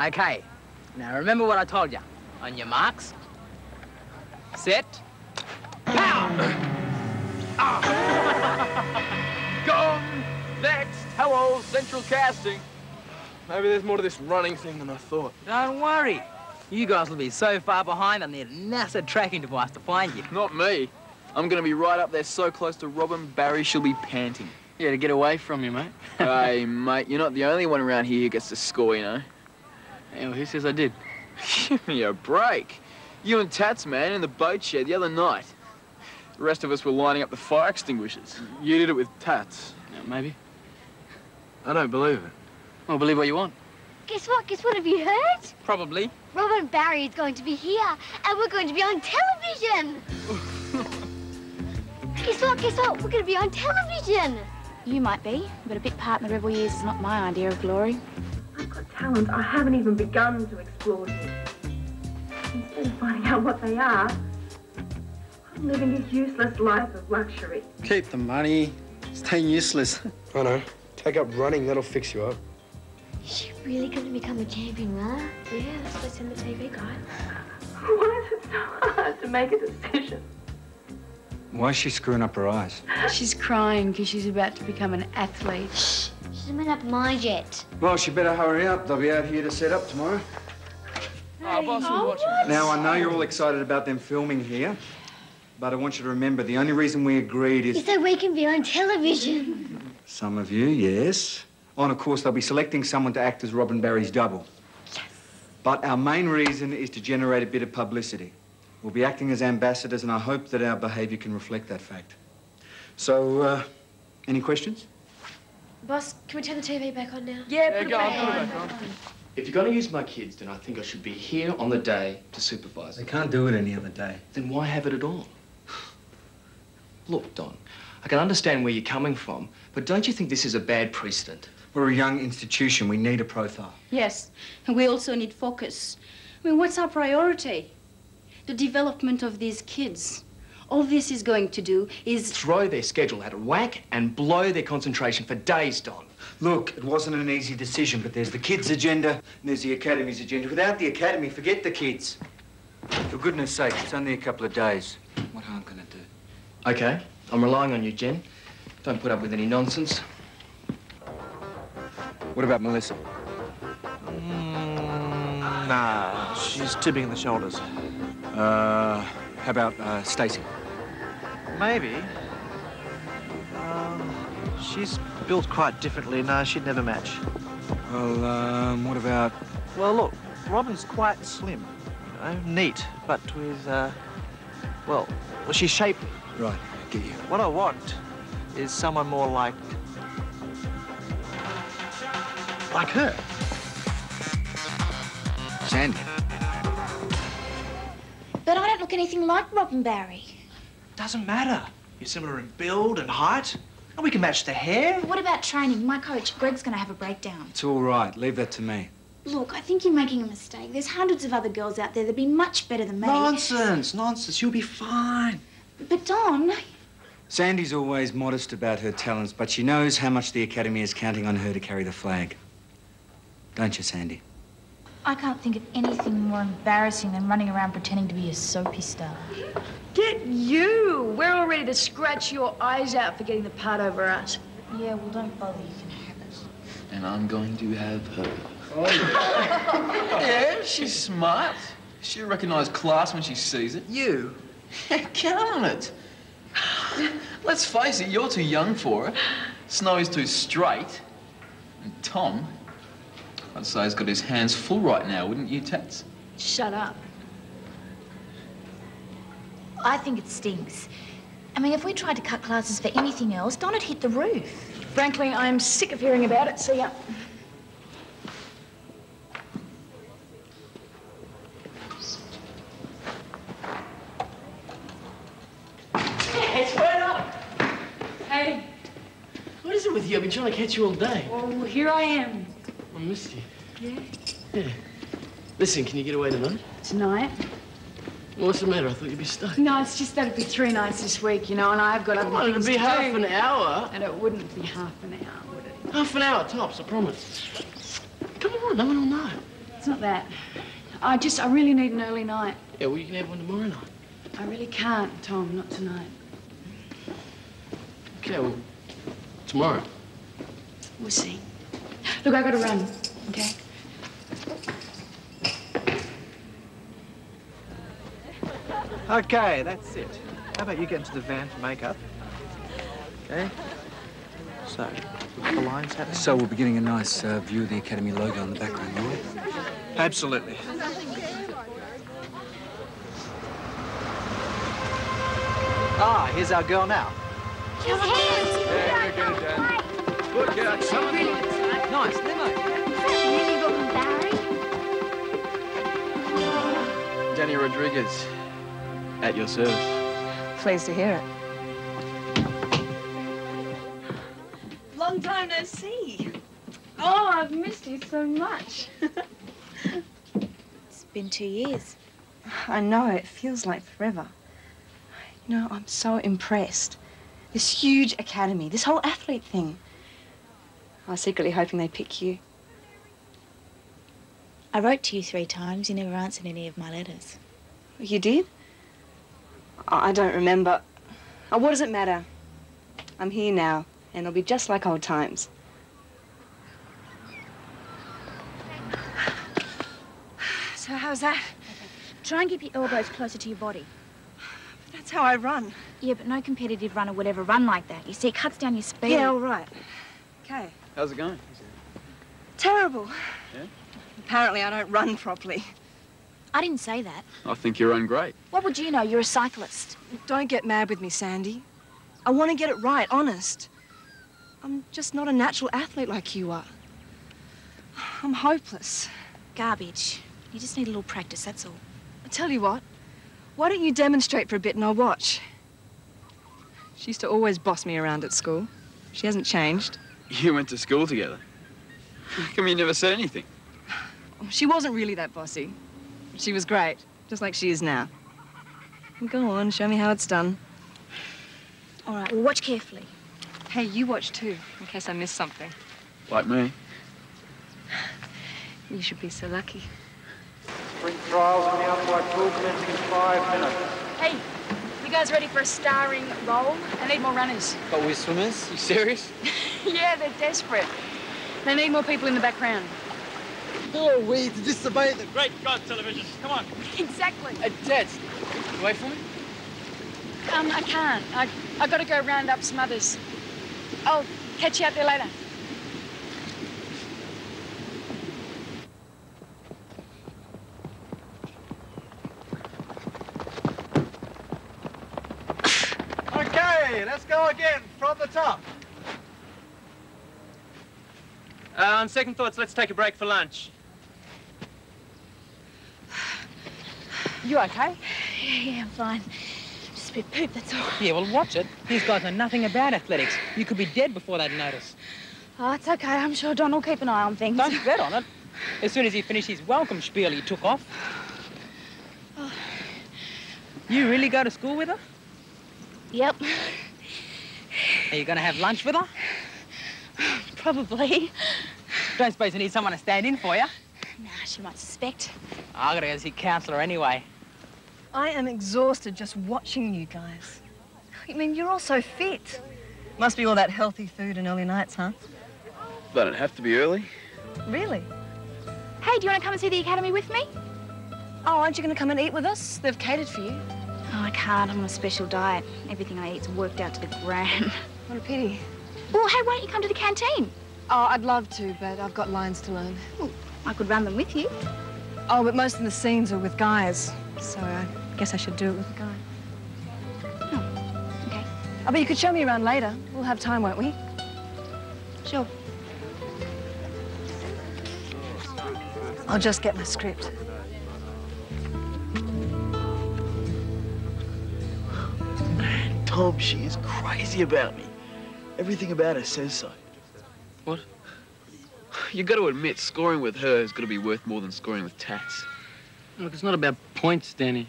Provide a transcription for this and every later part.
Okay. Now remember what I told you. On your marks. Set. Pow! ah. Gone! Next! Hello, Central Casting. Maybe there's more to this running thing than I thought. Don't worry. You guys will be so far behind, I'll need a NASA tracking device to find you. Not me. I'm gonna be right up there so close to Robin Barry she'll be panting. Yeah, to get away from you, mate. hey, mate, you're not the only one around here who gets to score, you know. Yeah, well, who says I did? Give me a break. You and Tats, man, in the boat shed the other night. The rest of us were lining up the fire extinguishers. You did it with Tats. Yeah, maybe. I don't believe it. Well, believe what you want. Guess what? Guess what? Have you heard? Probably. Robin Barry is going to be here, and we're going to be on television. Guess what? Guess what? We're going to be on television. You might be, but a bit part in the rebel years is not my idea of glory. I've got talents I haven't even begun to explore yet. Instead of finding out what they are, I'm living a useless life of luxury. Keep the money. Staying useless. I know. Take up running, that'll fix you up. Is she really going to become a champion runner? Yeah, that's what's in the TV guide. Why is it so hard to make a decision? Why is she screwing up her eyes? She's crying because she's about to become an athlete. She hasn't made up her mind yet. Well, she better hurry up. They'll be out here to set up tomorrow. Ah, oh, boss, we're watching. Now, I know you're all excited about them filming here, but I want you to remember the only reason we agreed is... So we can be on television. Some of you, yes. Oh, and of course, they'll be selecting someone to act as Robin Barry's double. Yes. But our main reason is to generate a bit of publicity. We'll be acting as ambassadors, and I hope that our behaviour can reflect that fact. So, uh, any questions? Boss, can we turn the TV back on now? Yeah, Yeah, go on, put it back on. If you're going to use my kids, then I think I should be here on the day to supervise They can't do it any other day. Then why have it at all? Look, Don, I can understand where you're coming from, but don't you think this is a bad precedent? We're a young institution. We need a profile. Yes, and we also need focus. I mean, what's our priority? The development of these kids. All this is going to do is... Throw their schedule out of whack and blow their concentration for days, Don. Look, it wasn't an easy decision, but there's the kids' agenda and there's the academy's agenda. Without the academy, forget the kids. For goodness sake, it's only a couple of days. What harm can it do? Okay, I'm relying on you, Jen. Don't put up with any nonsense. What about Melissa? Mm, nah, she's tipping in the shoulders. Uh, how about uh, Stacy? Maybe. Um, she's built quite differently. No, she'd never match. Well, um, what about... Well, look, Robin's quite slim, you know, neat, but with, uh, well, well, she's shapely. Right, I get you. What I want is someone more like, like her. Sandy. Anything like Robin Barry. Doesn't matter. You're similar in build and height, and we can match the hair. What about training? My coach, Greg's going to have a breakdown. It's all right. Leave that to me. Look, I think you're making a mistake. There's hundreds of other girls out there that'd be much better than me. Nonsense, nonsense. You'll be fine. But Don, Sandy's always modest about her talents, but she knows how much the academy is counting on her to carry the flag. Don't you, Sandy? I can't think of anything more embarrassing than running around pretending to be a soapy star. Get you! We're all ready to scratch your eyes out for getting the part over us. Yeah, well, don't bother. You can have it. And I'm going to have her. Oh, Yeah, she's smart. She'll recognise class when she sees it. You? Count on it. Let's face it, you're too young for it. Snowy's too straight. And Tom, I'd say he's got his hands full right now, wouldn't you, Tats? Shut up. I think it stinks. I mean, if we tried to cut classes for anything else, Don would hit the roof. Frankly, I'm sick of hearing about it. See ya. It's went up! Hey, What is it with you? I've been trying to catch you all day. well, here I am. I missed you. Yeah? Yeah. Listen, can you get away tonight? Tonight? Well, what's the matter? I thought you'd be stuck. No, it's just that it'd be three nights this week, you know, and I've got other Come on, it'd be half do. an hour. And it wouldn't be half an hour, would it? Half an hour tops, I promise. Come on, no one will know. It's not that. I just, I really need an early night. Yeah, well, you can have one tomorrow night. I really can't, Tom, not tonight. Okay, well, tomorrow. We'll see. Look, I gotta run, okay? Okay, that's it. How about you get into the van for makeup? Okay. So, the lines happening? So we'll be getting a nice uh, view of the Academy logo in the background, will we? Absolutely. Ah, here's our girl now. Look out, son. Nice limo. Really Robin Barry? Danny Rodriguez, at your service. Pleased to hear it. Long time no see. Oh, I've missed you so much. It's been two years. I know, it feels like forever. You know, I'm so impressed. This huge academy, this whole athlete thing. I was secretly hoping they'd pick you. I wrote to you three times. You never answered any of my letters. You did? I I don't remember. Oh, what does it matter? I'm here now, and it'll be just like old times. So how's that? Try and keep your elbows closer to your body. That's how I run. Yeah, but no competitive runner would ever run like that. You see, it cuts down your speed. Yeah, all right. Okay. How's it going? Terrible. Yeah? Apparently, I don't run properly. I didn't say that. I think you run great. What would you know? You're a cyclist. Don't get mad with me, Sandy. I want to get it right, honest. I'm just not a natural athlete like you are. I'm hopeless. Garbage. You just need a little practice, that's all. I tell you what, why don't you demonstrate for a bit and I'll watch? She used to always boss me around at school. She hasn't changed. You went to school together. How come you never said anything? She wasn't really that bossy. She was great, just like she is now. Go on, show me how it's done. All right, well, watch carefully. Hey, you watch too, in case I miss something. Like me. You should be so lucky. Sprint trials are now by full commencing in five minutes. Hey, you guys ready for a starring role? I need more runners. But we're swimmers? You serious? yeah, they're desperate. They need more people in the background. Who are we to disobey the great God television? Come on. Exactly. A dead. you wait for me? Um, I can't. I, I got to go round up some others. I'll catch you out there later. Okay, let's go again from the top. Uh, on second thoughts, let's take a break for lunch. You okay? Yeah, yeah, I'm fine. Just a bit poop, that's all. Yeah, well, watch it. These guys know nothing about athletics. You could be dead before they'd notice. Oh, it's okay. I'm sure Don will keep an eye on things. Don't bet on it. As soon as he finished his welcome spiel, he took off. Oh. You really go to school with her? Yep, Are you going to have lunch with her? probably. Don't suppose you need someone to stand in for you? Nah, she might suspect. I got to go see counsellor anyway. I am exhausted just watching you guys. I mean, you're all so fit. Must be all that healthy food and early nights, huh? They don't have to be early. Really? Hey, do you want to come and see the academy with me? Oh, aren't you going to come and eat with us? They've catered for you. Oh, I can't. I'm on a special diet. Everything I eat's worked out to the gram. What a pity. Well, hey, why don't you come to the canteen? Oh, I'd love to, but I've got lines to learn. I could run them with you. Oh, but most of the scenes are with guys, so I guess I should do it with a guy. Oh, okay. Oh, but you could show me around later. We'll have time, won't we? Sure. I'll just get my script. Tom, she is crazy about me. Everything about her says so. What? You got to admit, scoring with her is going to be worth more than scoring with Tats. Look, it's not about points, Danny.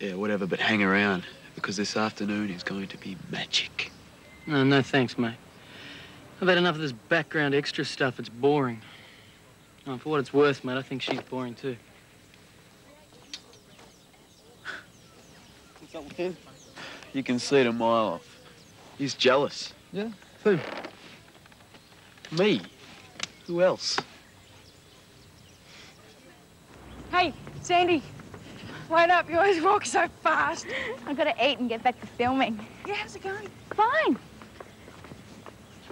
Yeah, whatever, but hang around, because this afternoon is going to be magic. No, no thanks, mate. I've had enough of this background extra stuff. It's boring. Oh, for what it's worth, mate, I think she's boring too. What's up with him? You can see it a mile off. He's jealous. Yeah? Who? Me. Who else? Hey, Sandy. Wait up, you always walk so fast. I've got to eat and get back to filming. Yeah, how's it going? Fine.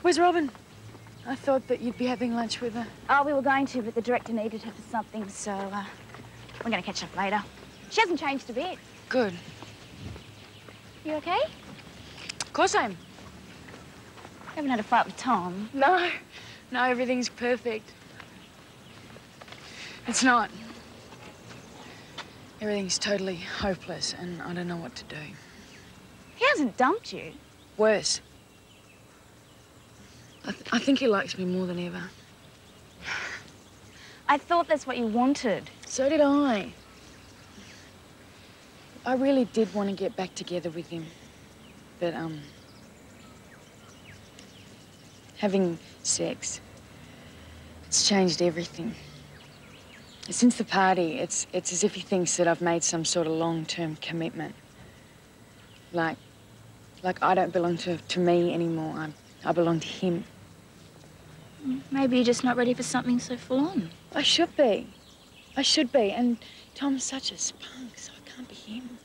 Where's Robin? I thought that you'd be having lunch with her. Oh, we were going to, but the director needed her for something, so uh, we're going to catch up later. She hasn't changed a bit. Good. You okay? Of course I am. I Haven't had a fight with Tom. No, no, everything's perfect. It's not. Everything's totally hopeless, and I don't know what to do. He hasn't dumped you. Worse. I, th I think he likes me more than ever. I thought that's what you wanted. So did I. I really did want to get back together with him. But, um... Having sex, it's changed everything. Since the party, it's, it's as if he thinks that I've made some sort of long-term commitment. Like, like I don't belong to, to me anymore. I, I belong to him. Maybe you're just not ready for something so full on. I should be. I should be. And Tom's such a spunk, so I can't be him.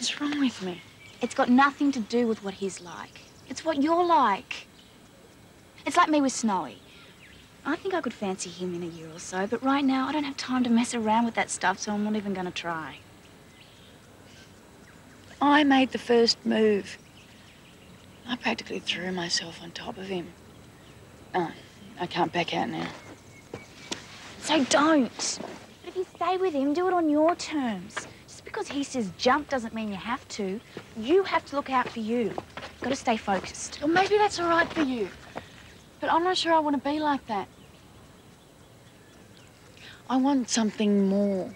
What's wrong with me? It's got nothing to do with what he's like. It's what you're like. It's like me with Snowy. I think I could fancy him in a year or so, but right now I don't have time to mess around with that stuff, so I'm not even going to try. I made the first move. I practically threw myself on top of him. Oh, I can't back out now. So don't. But if you stay with him, do it on your terms. Just because he says jump doesn't mean you have to. You have to look out for you. You've Got to stay focused. Well, maybe that's all right for you. But I'm not sure I want to be like that. I want something more.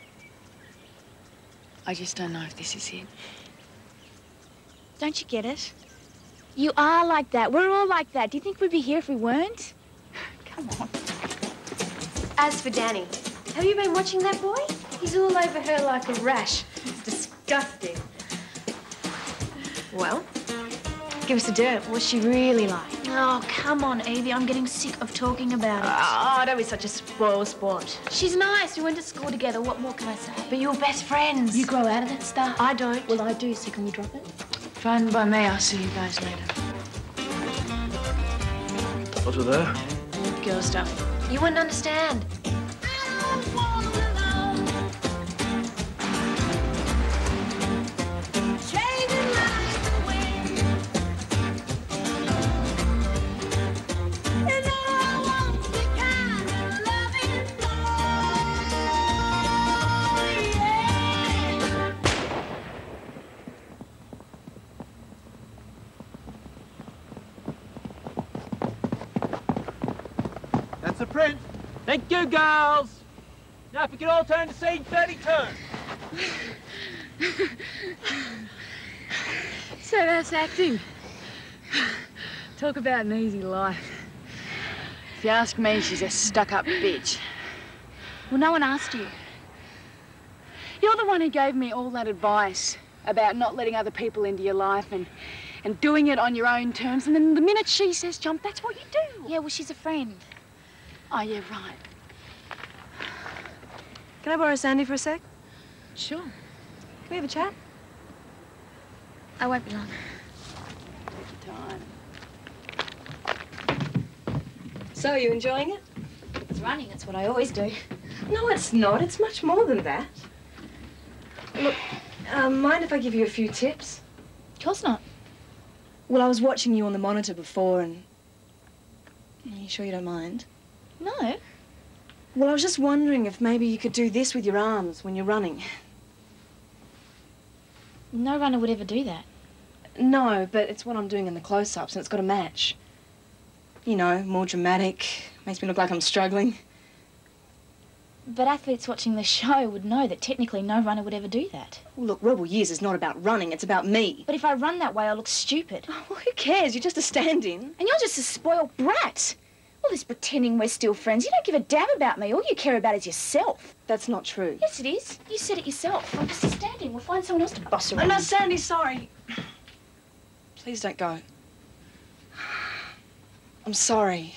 I just don't know if this is it. Don't you get it? You are like that. We're all like that. Do you think we'd be here if we weren't? Come on. As for Danny, have you been watching that boy? He's all over her like a rash. It's disgusting. Well, Give us the dirt. What's she really like? Oh, come on, Evie. I'm getting sick of talking about it. Oh, don't be such a spoil sport. She's nice. We went to school together. What more can I say? But you're best friends. You grow out of that stuff. I don't. Well, I do, so can we drop it? Fine by me. I'll see you guys later. What's with her? Girl stuff. You wouldn't understand. 32, girls. Now, if we could all turn to scene 32. so that's acting. Talk about an easy life. If you ask me, she's a stuck-up bitch. Well, no one asked you. You're the one who gave me all that advice about not letting other people into your life and, and doing it on your own terms. And then the minute she says jump, that's what you do. Yeah, well, she's a friend. Oh, yeah, right. Can I borrow Sandy for a sec? Sure. Can we have a chat? I won't be long. Take your time. So, are you enjoying it? It's running. That's what I always do. No, it's not. It's much more than that. Look, um, mind if I give you a few tips? Of course not. Well, I was watching you on the monitor before and... Are you sure you don't mind? No. Well, I was just wondering if maybe you could do this with your arms when you're running. No runner would ever do that. No, but it's what I'm doing in the close-ups and it's got to match. You know, more dramatic, makes me look like I'm struggling. But athletes watching the show would know that technically no runner would ever do that. Well, look, Rebel Years is not about running, it's about me. But if I run that way, I'll look stupid. Oh, well, who cares? You're just a stand-in. And you're just a spoiled brat. All this pretending we're still friends. You don't give a damn about me. All you care about is yourself. That's not true. Yes, it is. You said it yourself. I'm just standing. We'll find someone else to boss Oh, around. no, Sandy, sorry. Please don't go. I'm sorry.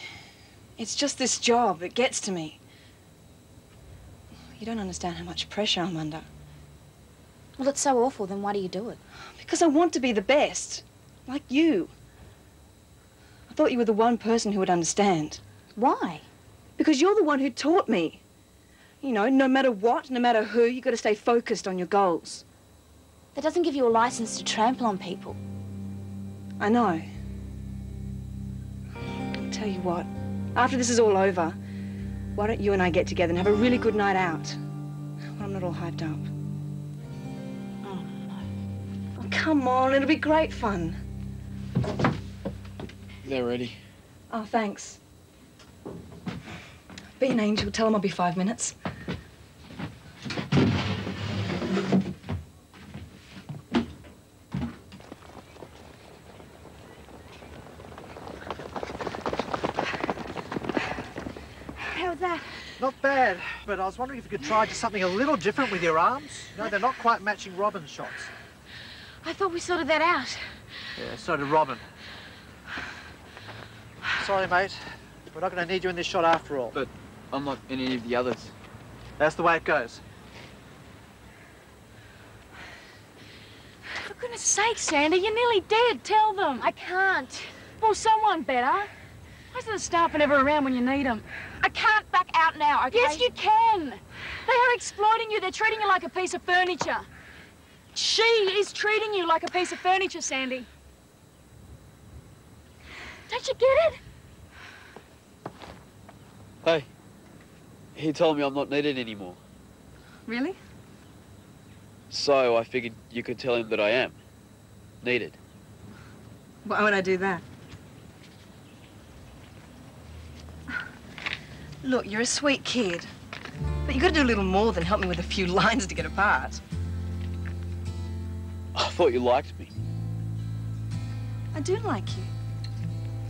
It's just this job. It gets to me. You don't understand how much pressure I'm under. Well, it's so awful. Then why do you do it? Because I want to be the best. Like you. I thought you were the one person who would understand. Why? Because you're the one who taught me. You know, no matter what, no matter who, you've got to stay focused on your goals. That doesn't give you a license to trample on people. I know. I'll tell you what. After this is all over, why don't you and I get together and have a really good night out? When I'm not all hyped up. Oh, no. come on, it'll be great fun. They're ready. Oh, thanks. Be an angel. Tell them I'll be five minutes. How was that? Not bad, but I was wondering if you could try just something a little different with your arms. No, they're not quite matching Robin's shots. I thought we sorted that out. Yeah, so did Robin. Sorry, mate. We're not going to need you in this shot after all. But I'm not in any of the others. That's the way it goes. For goodness sake, Sandy, you're nearly dead. Tell them. I can't. Well, someone better. Why is the staff are never around when you need them? I can't back out now, okay? Yes, you can. They are exploiting you. They're treating you like a piece of furniture. She is treating you like a piece of furniture, Sandy. Don't you get it? Hey, he told me I'm not needed anymore. Really? So I figured you could tell him that I am needed. Why would I do that? Look, you're a sweet kid. But you got to do a little more than help me with a few lines to get a part. I thought you liked me. I do like you.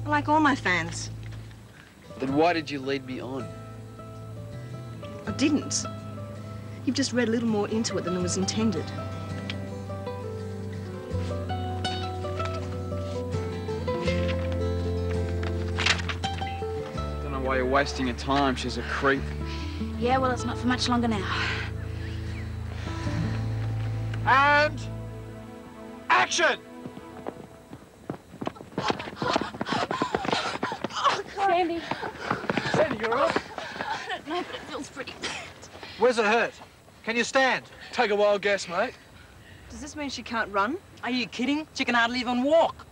I like all my fans. Then why did you lead me on? I didn't. You've just read a little more into it than it was intended. Don't know why you're wasting your time. She's a creep. Yeah, well, it's not for much longer now. And action! Sandy. Sandy, you're up. I don't know, but it feels pretty. Where's it hurt? Can you stand? Take a wild guess, mate. Does this mean she can't run? Are you kidding? She can hardly even walk.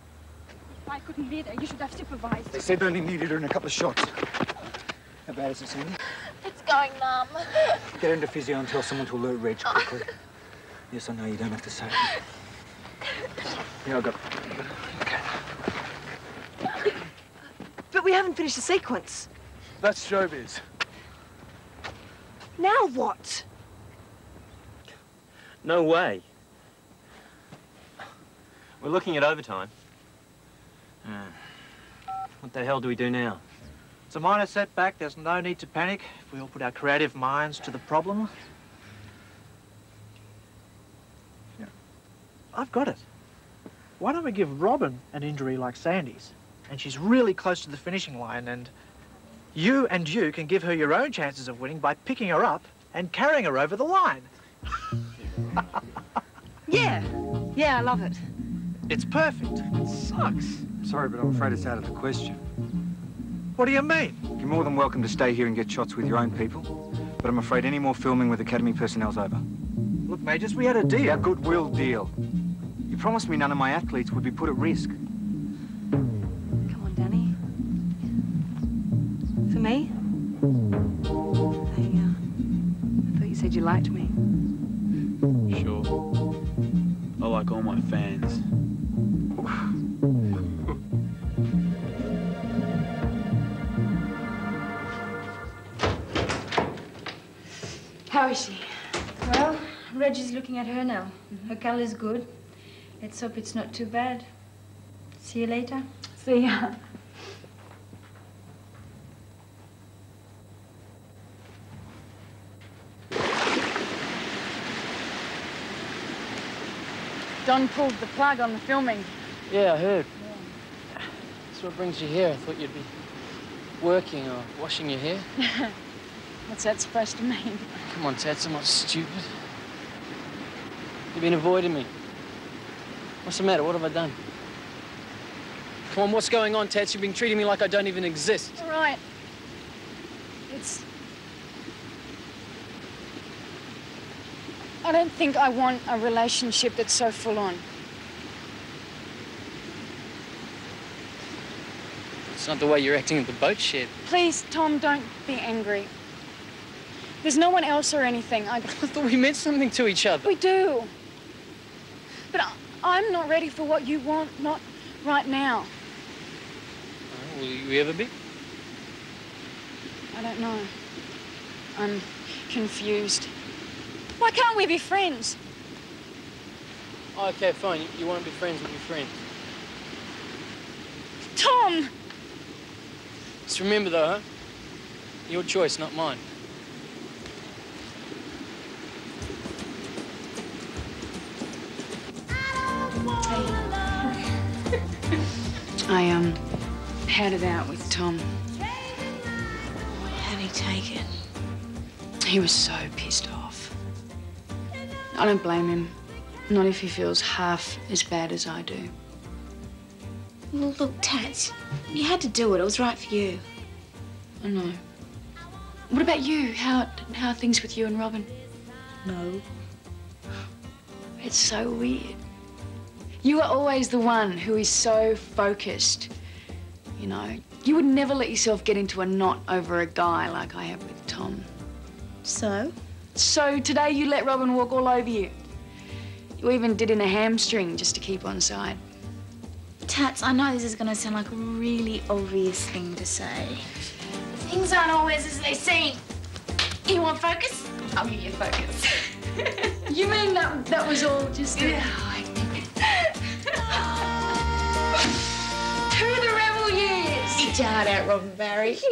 I couldn't either. You should have supervised. They said they only needed her in a couple of shots. How bad is it, Sandy? It's going numb. Get into physio and tell someone to alert Reg quickly. Yes, I know, you don't have to say it. Yeah, I got But we haven't finished the sequence. That's showbiz. Now what? No way. We're looking at overtime. Hmm. What the hell do we do now? It's a minor setback. There's no need to panic if we all put our creative minds to the problem. Yeah. I've got it. Why don't we give Robin an injury like Sandy's? And she's really close to the finishing line, and you and you can give her your own chances of winning by picking her up and carrying her over the line. Yeah. Yeah, I love it. It's perfect. It sucks. Sorry, but I'm afraid it's out of the question. What do you mean? You're more than welcome to stay here and get shots with your own people, but I'm afraid any more filming with Academy personnel's over. Look, Majors, we had a deal. A goodwill deal. You promised me none of my athletes would be put at risk. Me? I, uh, I thought you said you liked me. Sure. I like all my fans. How is she? Well, Reggie's looking at her now. Her color's good. Let's hope it's not too bad. See you later. See ya. Don pulled the plug on the filming. Yeah, I heard. So what brings you here? I thought you'd be working or washing your hair. What's that supposed to mean? Come on, Tats, I'm not stupid. You've been avoiding me. What's the matter? What have I done? Come on, what's going on, Tats? You've been treating me like I don't even exist. All right. It's... I don't think I want a relationship that's so full on. It's not the way you're acting at the boat shed. Please, Tom, don't be angry. There's no one else or anything. I, I thought we meant something to each other. We do. But I, I'm not ready for what you want, not right now. Uh, will you ever be? I don't know. I'm confused. Why can't we be friends? Oh, okay, fine. You, you won't be friends with your friends. Tom! Just remember, though, huh? Your choice, not mine. I, um, had it out with Tom. How'd he take it? He was so pissed off. I don't blame him. Not if he feels half as bad as I do. Well, look, Tats, you had to do it. It was right for you. I know. What about you? How, how are things with you and Robin? No. It's so weird. You are always the one who is so focused. You know, you would never let yourself get into a knot over a guy like I have with Tom. So? So today you let Robin walk all over you. You even did in a hamstring just to keep on side. Tats, I know this is going to sound like a really obvious thing to say. Things aren't always as they seem. You want focus? I'll give you focus. you mean that that was all just a... Yeah, I To the rebel years. Eat your heart out, Robin Barry.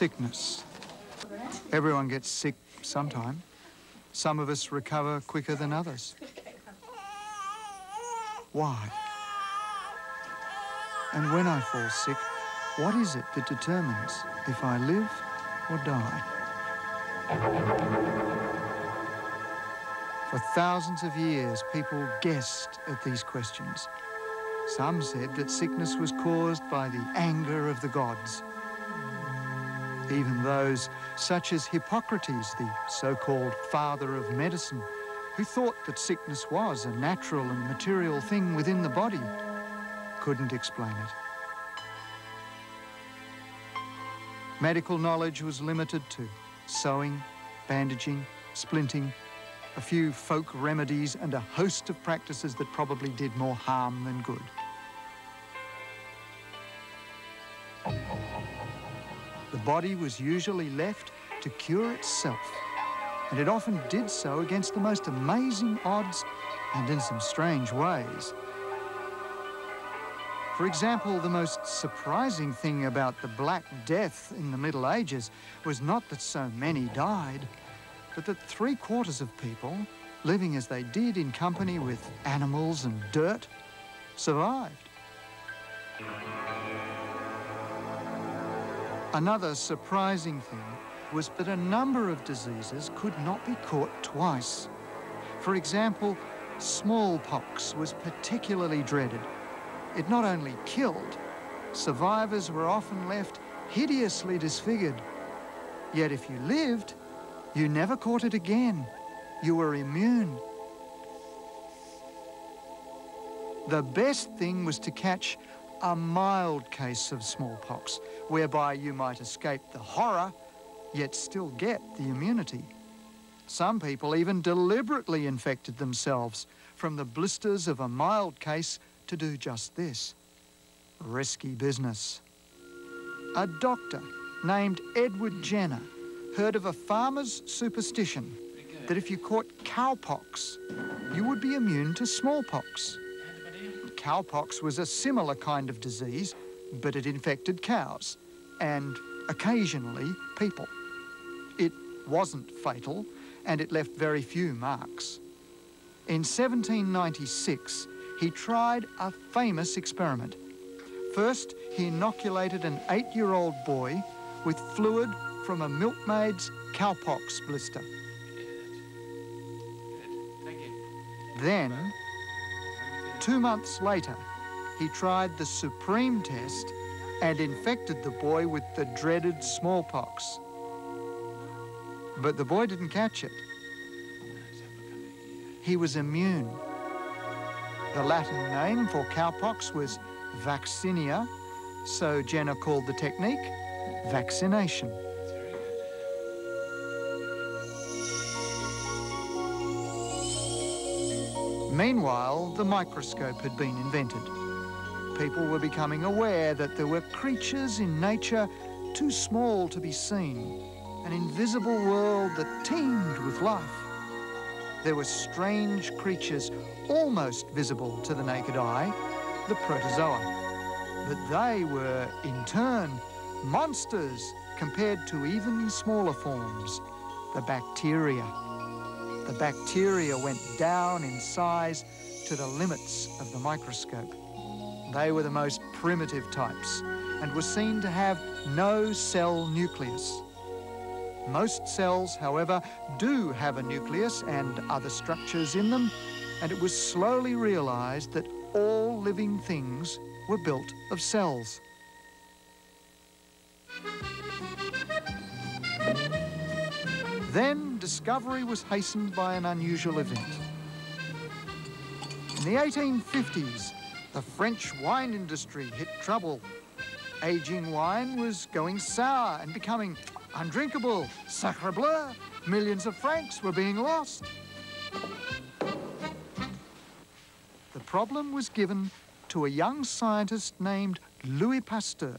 Sickness. Everyone gets sick sometime. Some of us recover quicker than others. Why? And when I fall sick, what is it that determines if I live or die? For thousands of years, people guessed at these questions. Some said that sickness was caused by the anger of the gods. Even those, such as Hippocrates, the so-called father of medicine, who thought that sickness was a natural and material thing within the body, couldn't explain it. Medical knowledge was limited to sewing, bandaging, splinting, a few folk remedies and a host of practices that probably did more harm than good. The body was usually left to cure itself, and it often did so against the most amazing odds and in some strange ways. For example, the most surprising thing about the Black Death in the Middle Ages was not that so many died, but that three quarters of people, living as they did in company with animals and dirt, survived. Another surprising thing was that a number of diseases could not be caught twice. For example, smallpox was particularly dreaded it not only killed, survivors were often left hideously disfigured. Yet if you lived, you never caught it again. You were immune. The best thing was to catch a mild case of smallpox, whereby you might escape the horror, yet still get the immunity. Some people even deliberately infected themselves from the blisters of a mild case to do just this. Risky business. A doctor named Edward Jenner heard of a farmer's superstition that if you caught cowpox, you would be immune to smallpox. Cowpox was a similar kind of disease, but it infected cows and occasionally people. It wasn't fatal and it left very few marks. In 1796, he tried a famous experiment. First, he inoculated an eight-year-old boy with fluid from a milkmaid's cowpox blister. Then, two months later, he tried the supreme test and infected the boy with the dreaded smallpox. But the boy didn't catch it. He was immune. The Latin name for cowpox was vaccinia, so Jenner called the technique vaccination. Meanwhile, the microscope had been invented. People were becoming aware that there were creatures in nature too small to be seen, an invisible world that teemed with life. There were strange creatures almost visible to the naked eye, the protozoa. But they were, in turn, monsters compared to even smaller forms, the bacteria. The bacteria went down in size to the limits of the microscope. They were the most primitive types and were seen to have no cell nucleus. Most cells, however, do have a nucleus and other structures in them, and it was slowly realised that all living things were built of cells. Then discovery was hastened by an unusual event. In the 1850s, the French wine industry hit trouble. Aging wine was going sour and becoming undrinkable. Sacre bleu! Millions of francs were being lost. The problem was given to a young scientist named Louis Pasteur.